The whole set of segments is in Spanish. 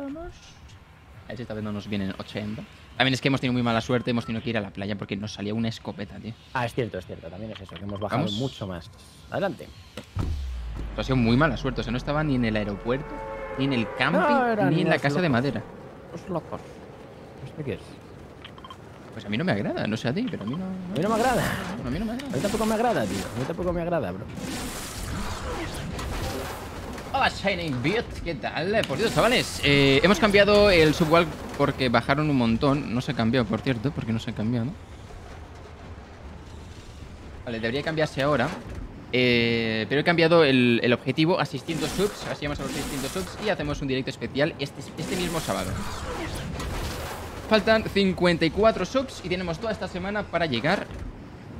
vamos. A ver si esta vez no nos vienen 80. También es que hemos tenido muy mala suerte, hemos tenido que ir a la playa porque nos salía una escopeta, tío. Ah, es cierto, es cierto. También es eso, que hemos bajado Vamos. mucho más. Adelante. Esto ha sido muy mala suerte, o sea, no estaba ni en el aeropuerto, ni en el camping, No, ni en la casa de madera. Los locos. ¿Esto qué es? Pues a mí no me agrada, no sé a ti, pero a mí no... A mí no me agrada. A mí no me A agrada. mí tampoco me agrada, tío. A mí tampoco me agrada, bro. Hola Shining Beat, ¿qué tal? Eh, Por cierto, chavales, eh, hemos cambiado el subwall porque bajaron un montón. No se cambió, por cierto, porque no se ha cambiado. Vale, debería cambiarse ahora. Eh, pero he cambiado el, objetivo a 600 subs, así llegamos a los 600 subs y hacemos un directo especial este, este mismo sábado. Faltan 54 subs y tenemos toda esta semana para llegar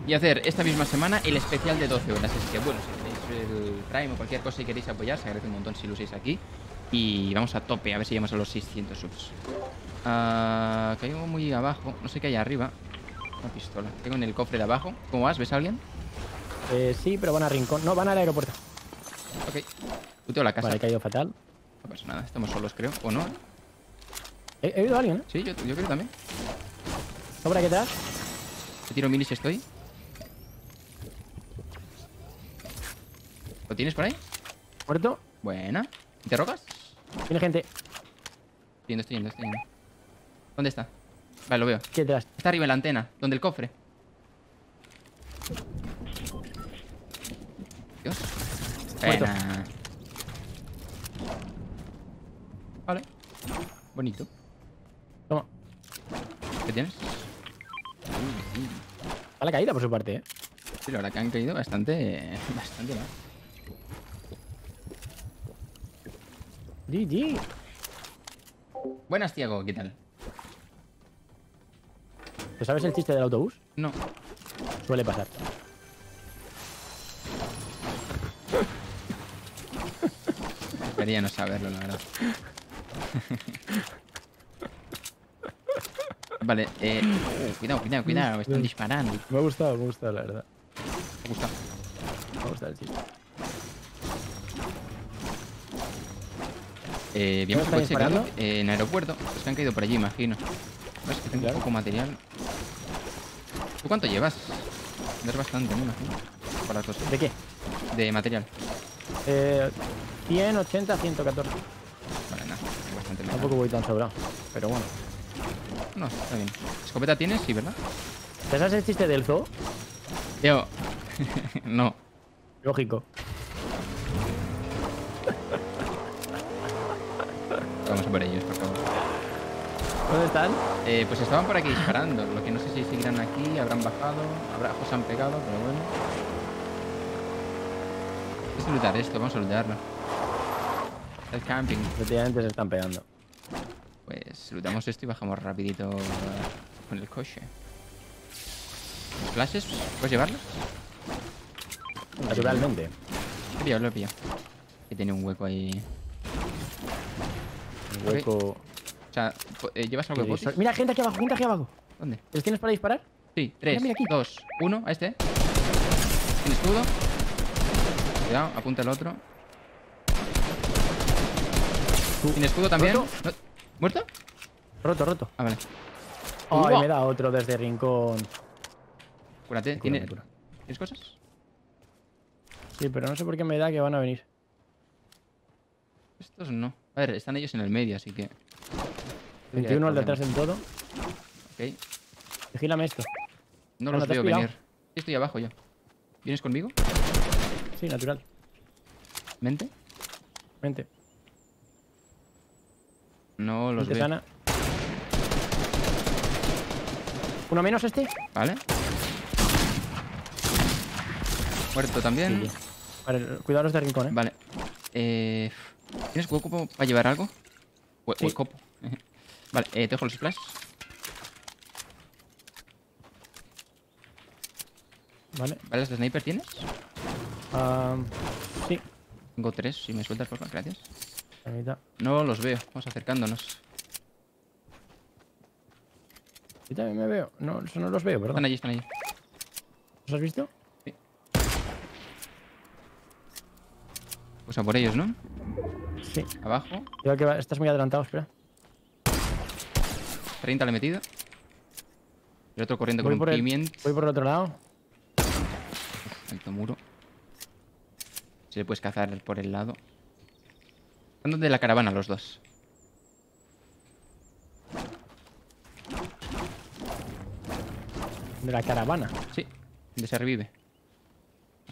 y hacer esta misma semana el especial de 12 horas. Así que bueno, si el Prime o cualquier cosa y queréis apoyar, se agradece un montón si lo usáis aquí. Y vamos a tope, a ver si llegamos a los 600 subs. Ah, caigo muy abajo, no sé qué hay arriba. Una pistola. Tengo en el cofre de abajo. ¿Cómo vas? ¿Ves a alguien? Eh, sí, pero van a Rincón. No, van al aeropuerto. Ok. Puteo la casa. Vale, he caído fatal. No pasa nada, estamos solos, creo. ¿O no? He, he oído a alguien, ¿eh? Sí, yo, yo creo también. ¿Está por aquí atrás? Te tiro minis estoy. ¿Lo tienes por ahí? Muerto. Buena. ¿Te? Tiene gente. Estoy yendo, estoy yendo, estoy yendo. ¿Dónde está? Vale, lo veo. Aquí detrás. Está arriba en la antena, donde el cofre. Dios. Muerto. Buena. Vale. Bonito. Toma. ¿Qué tienes? A la caída por su parte, ¿eh? Sí, la verdad que han caído bastante. Bastante mal. GG. Buenas, Tiago, ¿qué tal? ¿Te sabes el chiste del autobús? No. Suele pasar. Debería no saberlo, la verdad. vale, eh. uh, cuidado, cuidado, cuidado, me están disparando. Me ha gustado, me ha gustado, la verdad. Me gusta. Me ha gustado el chiste. Eh, ¿Vimos ¿Dónde el están coche eh, en aeropuerto. Es que han caído por allí, imagino. No, es que tengo Claro. poco material. ¿Tú cuánto llevas? Es bastante, me imagino. Por las cosas. ¿De qué? De material. Eh, 180, 114. Vale, nada. bastante metal. Tampoco voy tan sobrado. Pero bueno. No, está bien. ¿Escopeta tienes? Sí, ¿verdad? ¿Te sabes el chiste del zoo? Yo. no. Lógico. Vamos a por ellos, por favor. ¿Dónde están? Eh, pues estaban por aquí disparando. Lo que no sé si seguirán aquí, habrán bajado, habrá, se han pegado, pero bueno. Es lootar esto, vamos a lootarlo. El camping. Efectivamente se están pegando. Pues lootamos esto y bajamos rapidito con el coche. ¿Los flashes? ¿Puedes llevarlos? Naturalmente. Lo he pillado, lo he pillado. Que tiene un hueco ahí. O sea, eh, ¿llevas algo de sol- Mira, gente aquí abajo, gente aquí abajo. ¿Dónde? ¿Los tienes para disparar? Sí, 3, mira aquí. 2, 1, a este. Tiene escudo. Cuidado, apunta el otro. Tiene escudo también. ¿Roto? No- ¿Muerto? Roto, roto. Ah, vale. Ay, me da otro desde rincón. Cúrate. ¿Tiene... cura. ¿Tienes cosas? Sí, pero no sé por qué me da que van a venir. Estos no. A ver, están ellos en el medio, así que... 21 al de problema. atrás en todo. Ok. Vigílame esto. No los ¿no te has veo venir. Estoy abajo yo. ¿Vienes conmigo? Sí, natural. ¿Mente? Vente. No los veo. sana. Uno menos este. Vale. Muerto también. Sí. Vale, cuidado los de rincón, eh. Vale. Eh, ¿Tienes hueco para llevar algo? Hue- Sí. Hueco. Vale, eh, te dejo los splash. Vale. ¿Balas de sniper tienes? Ah, sí. Tengo tres, si me sueltas, por favor, gracias. No los veo, vamos acercándonos. Yo también me veo. No, eso no los veo, Están perdón. allí, están allí. ¿Los has visto? Pues a por ellos, ¿no? Sí. Abajo. Creo que va- estás muy adelantado, espera. 30 le he metido. El otro corriendo Voy con un el- pimiento. Voy por el otro lado. Alto muro. Si le puedes cazar por el lado. Están de la caravana los dos. De la caravana. Sí, donde se revive.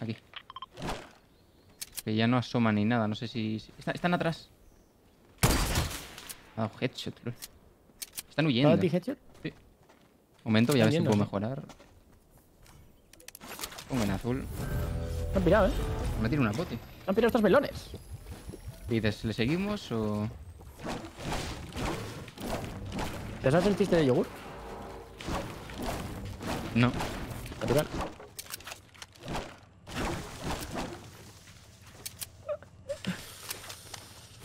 Aquí. Que ya no asoman ni nada, no sé si... si- está- están atrás. Ha dado headshot, lol. Están huyendo. ¿Estaba ti headshot? Momento, voy a ver si Están puedo mejorar. Pongo en azul. Se han pirado, ¿eh? Me tiene una poti. Han pirado estos melones. ¿Y dices, le seguimos o...? ¿Te sabes el chiste de yogur? No. Natural.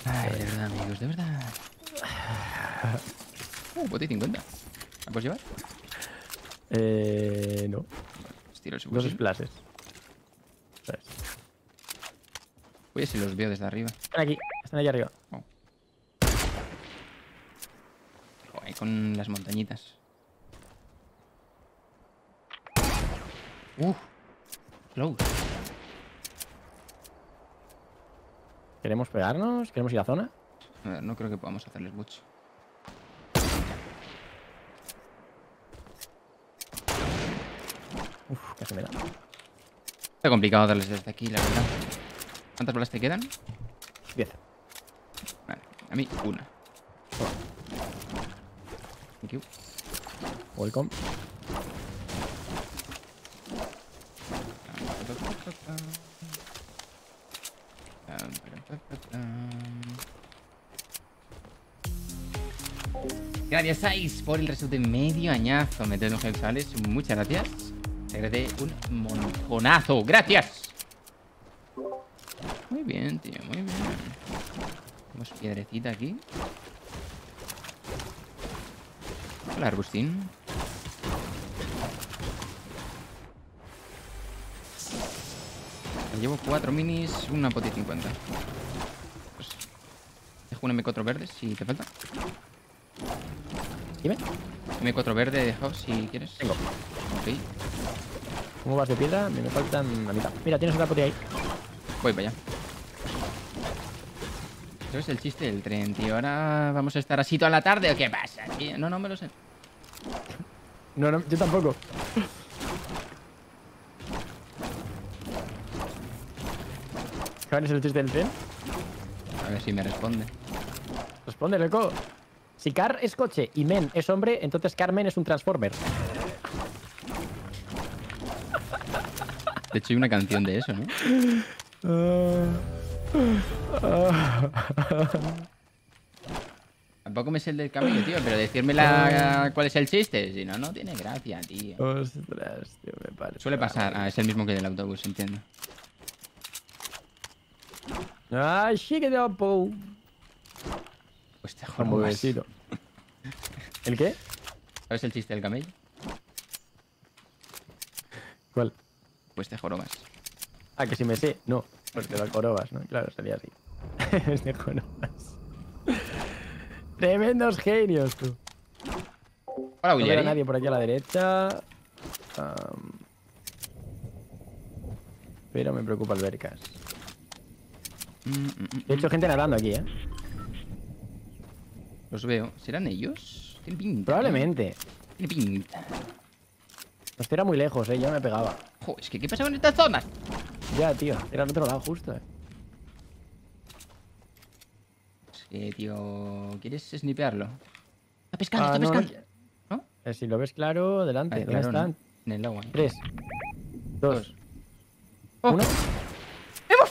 Ay, de verdad, amigos, de verdad. Uh, poti 50. ¿La puedes llevar? Eh. No. Estiro el Dos splashes. ¿Sabes? Oye, si los veo desde arriba. Están aquí. Están allá arriba. Joder, con las montañitas. Uh. Close. ¿Queremos pegarnos? ¿Queremos ir a zona? Ver, no creo que podamos hacerles mucho. Uf, casi me da. Está complicado darles desde aquí, la verdad. ¿Cuántas balas te quedan? 10. Vale, a mí una. Thank you. Welcome. Gracias, Ais, por el resto de medio añazo. Meter los sexuales. Muchas gracias. Te un montonazo. ¡Gracias! Muy bien, tío, muy bien. Tenemos piedrecita aquí. Hola, Arbustín. Me Llevo cuatro minis, una poti 50. Pues, dejo un M4 verde si te falta. Dime. M4 verde dejo si quieres. Tengo. Ok, ¿Cómo vas de piedra? Me, me faltan la mitad. Mira, tienes otra poti ahí. voy para allá. Eso es el chiste del tren, tío. Ahora vamos a estar así toda la tarde o qué pasa, tío. No, no me lo sé. No, no, yo tampoco. ¿Cuál es el chiste del tren? A ver si me responde. Responde, loco. Si Car es coche y Men es hombre, entonces Carmen es un Transformer. De hecho, hay una canción de eso, ¿no? Tampoco me sé el del camello, tío, pero decirme la... cuál es el chiste. Si no, no tiene gracia, tío. Ostras, tío, me parece. Suele pasar. Ah, es el mismo que del autobús, entiendo. ¡Ay, sí que te! Pues te Un jorobas. besito. ¿El qué? ¿Sabes el chiste del camello? ¿Cuál? Pues te jorobas. Ah, que si me sé. No, porque lo jorobas, ¿no? Claro, sería así. es de jorobas. Tremendos genios, tú. Hola, No veo a nadie por aquí a la derecha. Pero me preocupa albercas. Mm, He hecho gente nadando aquí, ¿eh? Los veo. ¿Serán ellos? Tiene pinta. ¿no? Probablemente. Tiene pinta. Esto era muy lejos, ¿eh? Ya me pegaba. Es que ¿qué pasa con estas zonas? Ya, tío. Era al otro lado, justo, ¿eh? Es que, tío... ¿Quieres snipearlo? Está pescando, Ah, está no, pescando. ¿No? Eh, si lo ves claro, delante. Vale, ¿Dónde claro, están? En el agua. ¿eh? Tres. Dos. Oh, Uno.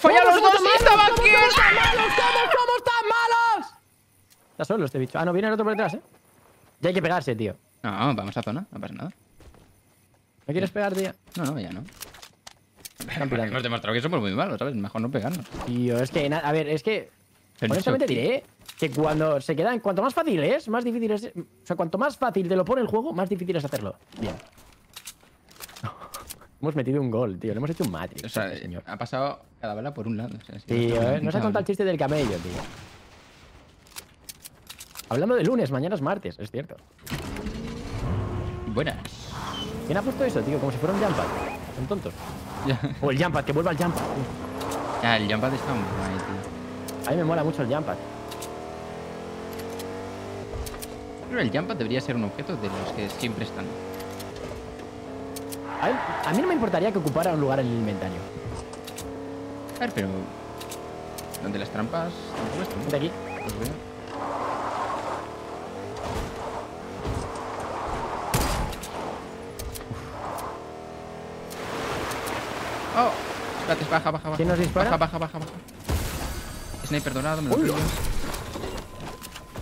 ¡Hemos fallado los dos! ¡Y estaba aquí! malos! ¿Cómo, cómo están malos? Está solo este bicho. Ah, no, viene el otro por detrás, ¿eh? Ya hay que pegarse, tío. No, vamos a zona, no pasa nada. ¿No quieres pegar, tío? No, no, ya no. Hemos demostrado que somos muy malos, ¿sabes? Mejor no pegarnos. Tío, es que... A ver, es que... Pero Honestamente diré que cuando se quedan... Cuanto más fácil es, más difícil es... O sea, cuanto más fácil te lo pone el juego, más difícil es hacerlo. Bien. Hemos metido un gol, tío. Le hemos hecho un Matrix. O sea, este señor. ha pasado cada bala por un lado. O sea, sí, Tío, eh, no se ha contado el chiste del camello, tío. Hablando de lunes, mañana es martes, es cierto. Buenas. ¿Quién ha puesto eso, tío? Como si fuera un jumppad. Son tontos. O el jumppad, que vuelva el tío. Ya, el jumpad está muy guay, tío. A mí me mola mucho el jumppad. Pero el jumpad debería ser un objeto de los que siempre están. A mí, no me importaría que ocupara un lugar en el inventario. A ver, pero... ¿Dónde las trampas? ¿Dónde? De aquí. Pues veo. Oh, espérate, baja, baja, baja. ¿Quién nos dispara? Baja, baja, baja, baja. Sniper dorado, me lo pillo.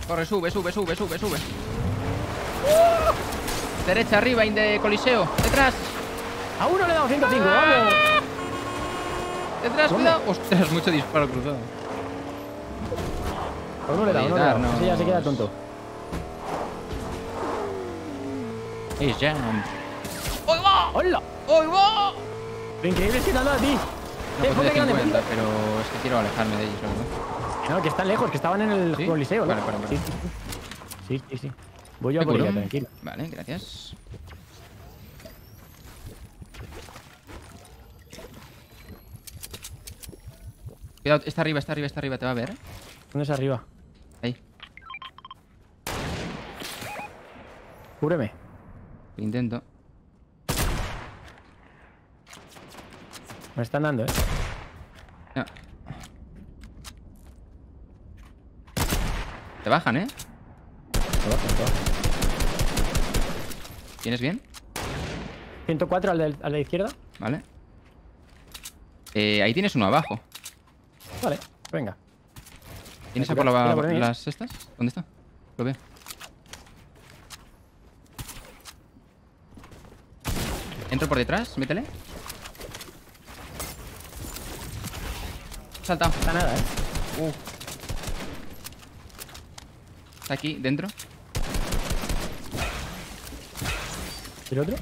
Corre, sube, sube, sube, sube, sube. Derecha, arriba, in de coliseo. Detrás, A uno le he dado 105, vamos. detrás, ¿Dónde? cuidado. Ostras, mucho disparo cruzado. A uno le he dado, uno le he dado. Darnos. Ese ya se queda tonto. Es jump. ¡Hoy va! ¡Hola! ¡Hoy va! Lo increíble es que te han dado a ti. No, Eh, pues ponte de que no te 50, pero es que quiero alejarme de ellos, verdad. No, que están lejos, que estaban en el ¿Sí? coliseo, ¿no? Vale, vale, vale. Sí, sí, sí. Sí, sí, sí. Voy yo a por ella, tranquilo. Vale, gracias. Cuidado, está arriba, está arriba, está arriba, te va a ver. ¿Dónde es arriba? Ahí, Cúbreme. lo intento. Me están dando, ¿eh? Ya. Te bajan, ¿eh? Te bajo, te bajo. ¿Tienes bien? 104 al de, al de izquierda. Vale. Eh, ahí tienes uno abajo. Vale, venga. ¿Tienes a por la- por las estas? ¿Dónde está? Lo veo. Entro por detrás, métele. Saltado. Está nada, ¿eh? Uh. Está aquí, dentro. ¿Y el otro?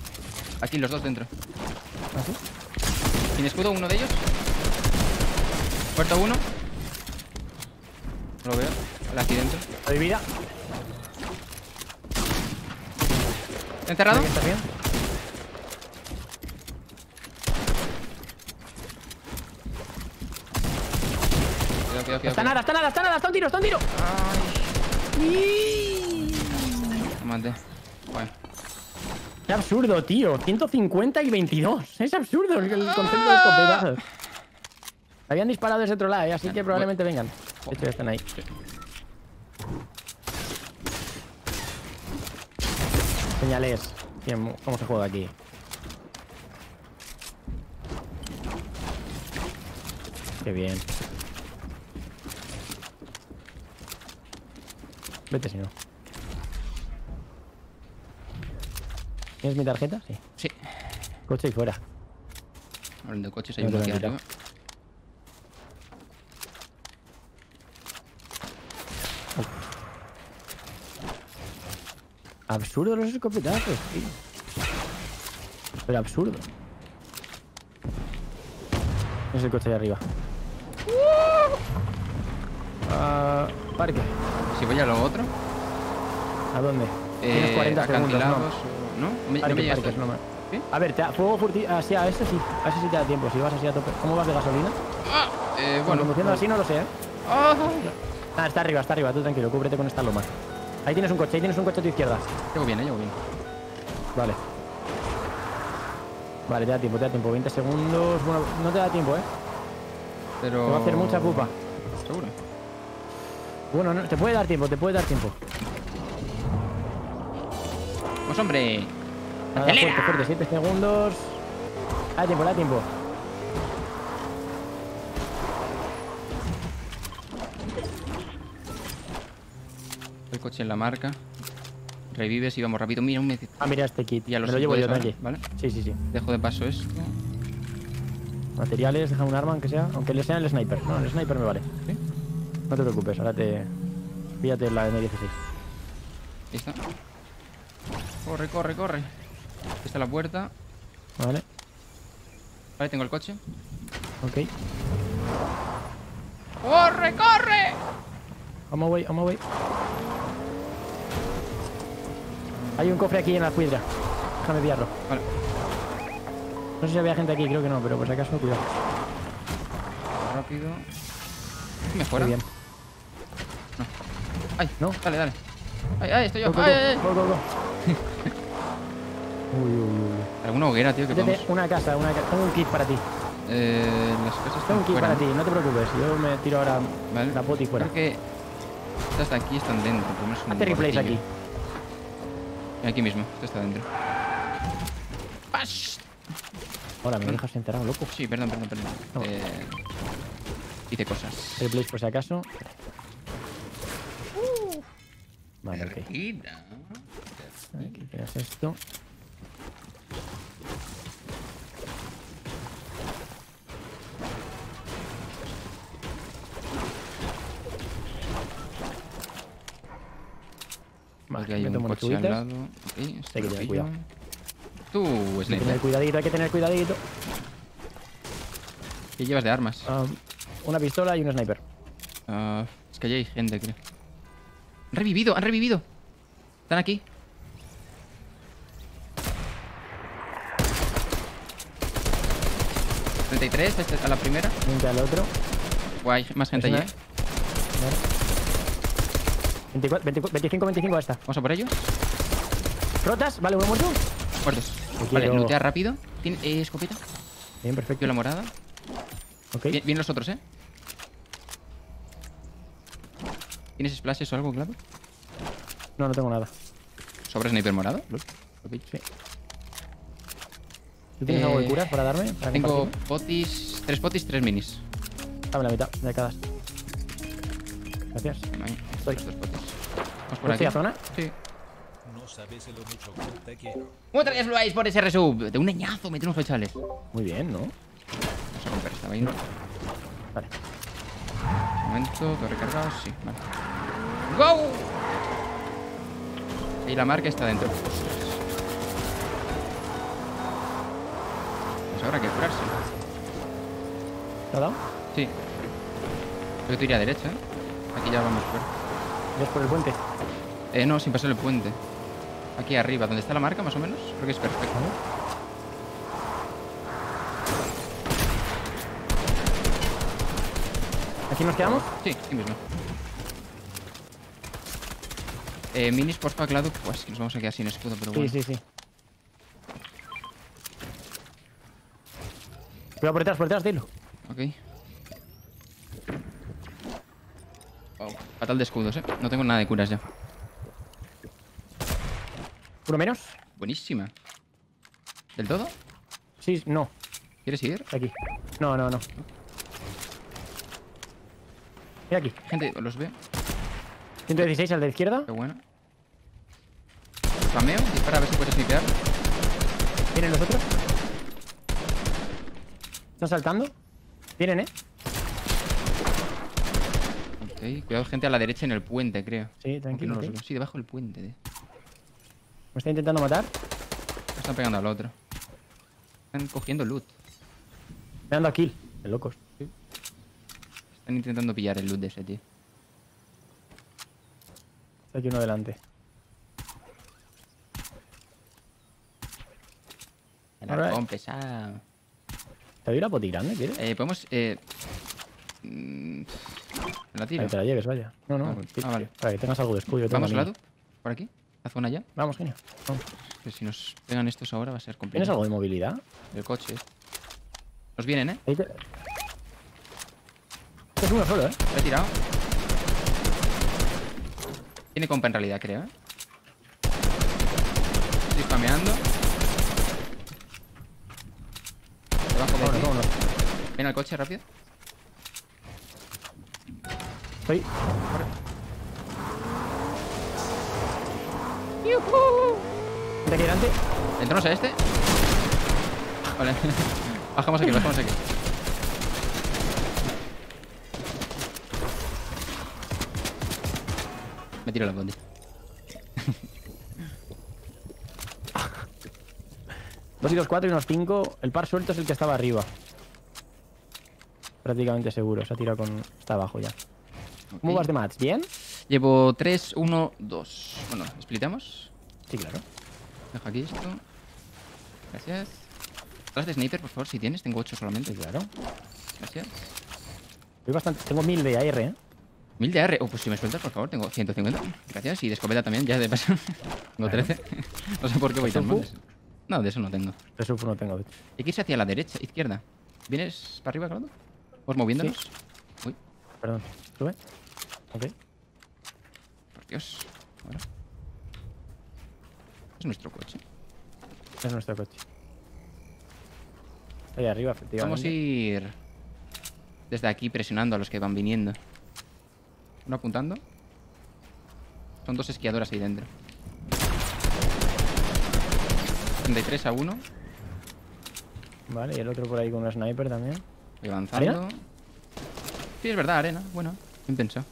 Aquí, los dos dentro. ¿Así? ¿Sin escudo uno de ellos? Muerto uno. No lo veo. Aquí dentro. ¿Doy vida? ¿Encerrado? ¿Estás bien? Cuidado, cuidado, cuidado. Está nada, está nada, está nada, está un tiro, está un tiro. Mate. Bueno. Qué absurdo, tío. 150 y 22. Es absurdo el, el concepto de Habían disparado desde otro lado, ¿eh? así que probablemente vengan. De hecho, ya están ahí. Señales. Bien, ¿Cómo se juega aquí? Qué bien. Vete si no. ¿Tienes mi tarjeta? Sí. Sí. Coche y fuera. Hablando de coches, hay No aquí arriba. Absurdo los escopetazos, tío. Pero absurdo. Es el coche de arriba. Ah, parque. Si voy a lo otro. ¿A dónde? Tienes Eh, 40 segundos, ¿no? ¿No? Me, no Parque, me llega parque, esto. no me- ¿Sí? A ver, te da- fuego furtivo. Así, a ese sí. A ese sí te da tiempo. Si vas así a tope. ¿Cómo vas de gasolina? Ah, eh, bueno. Conduciendo así no lo sé, ¿eh? Ah, Ah, está arriba, está arriba. Tú tranquilo, cúbrete con esta loma. Ahí tienes un coche, ahí tienes un coche a tu izquierda. llego bien, eh, llego bien. Vale. Vale, te da tiempo, te da tiempo. 20 segundos. Bueno, no te da tiempo, ¿eh? Pero... Te va a hacer mucha pupa. Seguro. Bueno, no, te puede dar tiempo, te puede dar tiempo. Pues hombre. Nada, ¡Acelera! fuerte, fuerte. 7 segundos. Da tiempo, da tiempo. El coche en la marca. Revives y vamos rápido. Mira, un mes. Ah, mira este kit. Ya Me lo lo sé, llevo yo, ahora, ¿Vale? Sí, sí, sí. Dejo de paso esto. Materiales, deja un arma, aunque sea. Aunque le sea el sniper. No, el sniper me vale. ¿Sí? No te preocupes, ahora te. Píllate la M16. Ahí está. Corre, corre, corre. Aquí está la puerta. Vale, Vale, tengo el coche. ok. ¡Corre, corre! On my way, on Hay un cofre aquí en la cuidra. Déjame pillarlo. Vale. No sé si había gente aquí, creo que no, pero por si acaso, cuidado. Rápido. ¿Mejora? Muy bien. Ay, ¿No? Dale, dale. Ay, ay, estoy yo. Go, go, Ay, go, ay, uy, uy, uy. Alguna hoguera, tío, que podemos... una casa, una casa. Tengo un kit para ti. Eh, las casas Tengo un kit fuera, para ¿no? ti, no te preocupes. Yo me tiro ahora Vale. la poti fuera. Creo que estas de aquí están dentro. Hazte replays aquí. Aquí mismo, esto está dentro. ¡Pash! Ahora, me dejas enterado, loco. Sí, perdón, perdón, perdón. No. Eh, hice cosas. Replays por si acaso. Vale, ok. Aquí tienes esto. Aquí hay meto un coche al lado. Hay que tener cuidado. Tú, Hay que tener Sniper, cuidadito, hay que tener cuidadito. ¿qué llevas de armas? Ah, una pistola y un sniper. Ah, es que allí hay gente, creo. Han revivido, han revivido. Están aquí. ¿33? Este, a la primera. Frente al otro. Guay, más gente allí. ¿eh? 24, 24, 25, 25 a esta. Vamos a por ellos. ¿Rotas? Vale, uno muerto. Muertos. Vale, lootea rápido. ¿Tiene eh, escopeta? Bien, perfecto. Yo la morada. Ok. Bien, bien los otros, ¿eh? ¿Tienes splashes o algo, claro? No, no tengo nada. ¿Sobre sniper morado? Sí. ¿Tú tienes algo de Eh, curas para darme? ¿Para Tengo compartir? potis, tres potis, tres minis. Dame la mitad de cada. Gracias. Estoy. los dos potis. Vamos por ¿Por aquí. a zona? Sí. No sabes lo mucho que te quiero. Muchas gracias, Luis, por ese resub. De un leñazo, mete unos flechales. Vamos Muy bien, ¿no? a romper esta vaina. Vale. Un momento, todo recargado, sí, vale. ¡Go! Y la marca está dentro. Pues ahora hay que curarse. ¿Te ha dado? Sí. Creo que te iría a derecha, ¿eh? Aquí ya vamos fuera. ¿Ves por el puente? Eh, no, sin pasar el puente. Aquí arriba, donde está la marca, más o menos. Creo que es perfecto. ¿Aquí nos quedamos? Sí, aquí mismo. Eh, minis, porfa, Clado. Pues que nos vamos a quedar sin escudo, pero Sí, bueno. sí, sí. Cuidado por detrás, por detrás, dilo. Ok. Fatal de escudos, eh. No tengo nada de curas ya. ¿Uno menos? Buenísima. ¿Del todo? Sí, no. ¿Quieres ir? Aquí. No, no, no. Mira aquí. Gente, los veo. 116 al de izquierda. Qué bueno. Spameo, dispara a ver si puedes snipear. ¿Vienen los otros? ¿Están saltando? Vienen, ¿eh? Ok, cuidado, gente a la derecha en el puente, creo. Sí, tranquilo. no. Sí, debajo del puente. tío. Me está intentando matar. Me Están pegando al otro. Están cogiendo loot. Me han dado kill. De locos. Están intentando pillar el loot de ese, tío. Está aquí uno delante. El arcón pesado. ¿Te doy poti grande, quieres? Eh, podemos. Eh... mm, ¿Me la? Para que te la lleves, vaya. No, no. Ah, sí, ah, vale. Para que tengas algo de escudo. Vamos, la lado. Por aquí. La zona ya. Vamos, genio. Vamos. Que si nos pegan estos ahora va a ser ¿Tienes complicado. algo de movilidad? El coche. Nos vienen, ¿eh? Ahí te- Este es uno solo, ¿eh? Lo he tirado. Tiene compa en realidad, creo, ¿eh? Estoy spameando. Debajo de. Ven al coche rápido. Estoy. Vente aquí delante. Entramos a este. Vale. bajamos aquí, bajamos aquí. Me tiro la bondi. Dos y dos, cuatro y unos cinco. El par suelto es el que estaba arriba. Prácticamente seguro. Se ha tirado con. Está abajo ya. ¿Cómo Ok. vas de mats? ¿Bien? Llevo 3, 1, 2. Bueno, ¿splitamos? Sí, claro. Dejo aquí esto. Gracias. Las de sniper, por favor, si tienes. Tengo 8 solamente. Sí, claro. Gracias. Bastante... Tengo 1000 de AR, ¿eh? 1000 de AR. Oh, pues si me sueltas, por favor, tengo 150. Gracias. Y de escopeta también, ya de paso. tengo 13. no sé por qué voy tan mal. No, de eso no tengo. De sulfur no tengo. Hay que irse hacia la derecha, izquierda. ¿Vienes para arriba, Claudio? ¿Vos moviéndonos? Uy, Perdón. ¿Sube? Ok. por Dios. Es nuestro coche. Es nuestro coche. Ahí arriba, efectivamente. Vamos a ir desde aquí presionando a los que van viniendo. Uno apuntando. Son dos esquiadoras ahí dentro. 33 a 1. Vale, y el otro por ahí con un sniper también. Avanzando. ¿Arena? Sí, es verdad, arena. Bueno, bien pensado.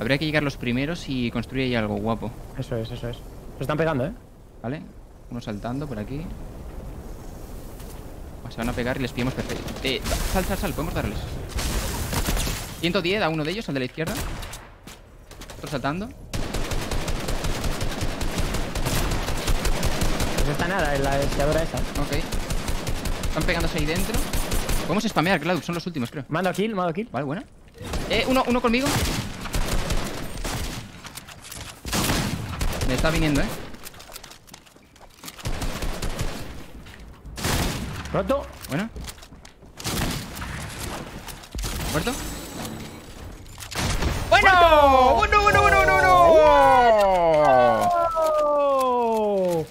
Habría que llegar los primeros y construir ahí algo guapo. Eso es, eso es. Se están pegando, ¿eh? ¿Vale? Uno saltando por aquí. Se van a pegar y les pillamos perfecto. Eh, sal, sal, sal, podemos darles. 110 a uno de ellos, al de la izquierda. Otro saltando. Pues está nada, en la esquiadora esa. Ok. Están pegándose ahí dentro. Podemos spamear, Cloud, son los últimos, creo. Mando kill, mando kill. Vale, buena. Eh, uno, uno conmigo. Me está viniendo, eh. Roto. Buena. ¿Muerto? ¡Bueno! ¡Bueno, bueno, bueno, bueno, bueno! ¡Oh!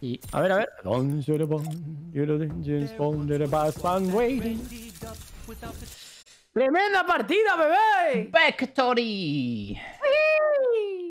Y A ver, a ver. ¡Tremenda partida, bebé! Victory.